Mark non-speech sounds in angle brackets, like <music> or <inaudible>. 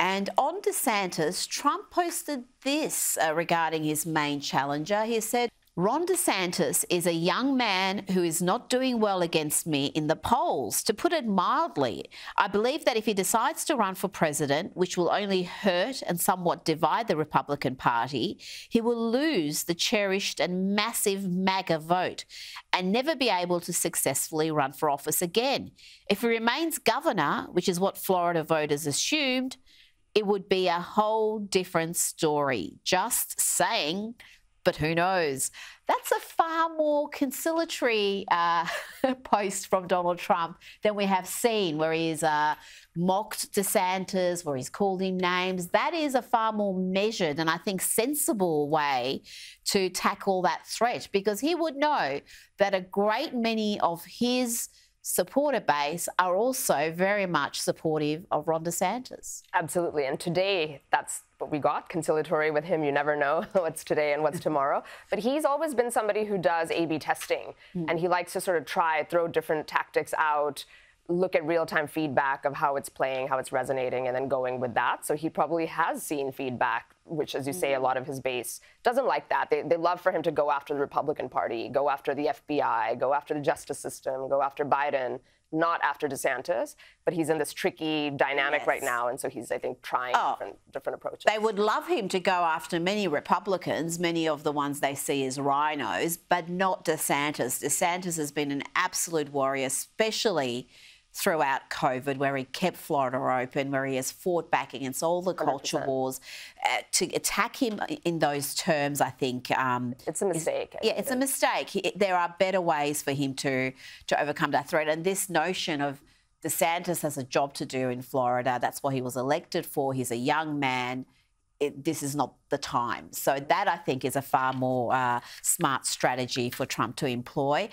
And on DeSantis, Trump posted this uh, regarding his main challenger. He said, Ron DeSantis is a young man who is not doing well against me in the polls. To put it mildly, I believe that if he decides to run for president, which will only hurt and somewhat divide the Republican Party, he will lose the cherished and massive MAGA vote and never be able to successfully run for office again. If he remains governor, which is what Florida voters assumed, it would be a whole different story. Just saying but who knows? That's a far more conciliatory uh, <laughs> post from Donald Trump than we have seen, where he's uh, mocked DeSantis, where he's called him names. That is a far more measured and I think sensible way to tackle that threat because he would know that a great many of his supporter base are also very much supportive of Ron DeSantis. Absolutely. And today, that's what we got conciliatory with him. You never know <laughs> what's today and what's tomorrow. But he's always been somebody who does A B testing mm. and he likes to sort of try, throw different tactics out look at real-time feedback of how it's playing, how it's resonating, and then going with that. So he probably has seen feedback, which, as you say, a mm. lot of his base doesn't like that. They, they love for him to go after the Republican Party, go after the FBI, go after the justice system, go after Biden, not after DeSantis. But he's in this tricky dynamic yes. right now, and so he's, I think, trying oh, different, different approaches. They would love him to go after many Republicans, many of the ones they see as rhinos, but not DeSantis. DeSantis has been an absolute warrior, especially throughout COVID, where he kept Florida open, where he has fought back against all the culture 100%. wars. Uh, to attack him in those terms, I think um, it's a mistake. Is, yeah, it's a mistake. He, there are better ways for him to to overcome that threat, and this notion of DeSantis has a job to do in Florida. That's what he was elected for. He's a young man it, this is not the time. So that I think is a far more uh, smart strategy for Trump to employ.